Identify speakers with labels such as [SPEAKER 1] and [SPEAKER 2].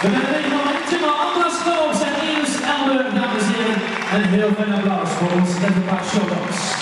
[SPEAKER 1] We hebben weg naar Tima Andersdorf, en eerste Elburg, dames en heren. En heel veel applaus voor ons. Dankjewel, Park Showdogs.